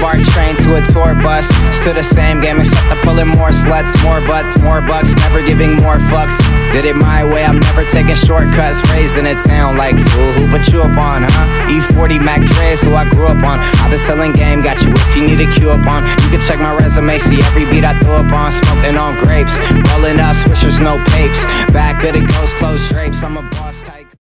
BART train to a tour bus. Still the same game, except I'm pulling more sluts, more butts, more bucks, never giving more fucks. Did it my way, I'm never taking shortcuts. Raised in a town like fool, who put you up on, huh? E40 Mac Dre's who I grew up on. I've been selling game, got you if you need a cue up on. You can check my resume, see every beat I throw up on. Smoking on grapes, rolling up swishers, no papes. Back of the ghost, closed drapes. I'm a boss type.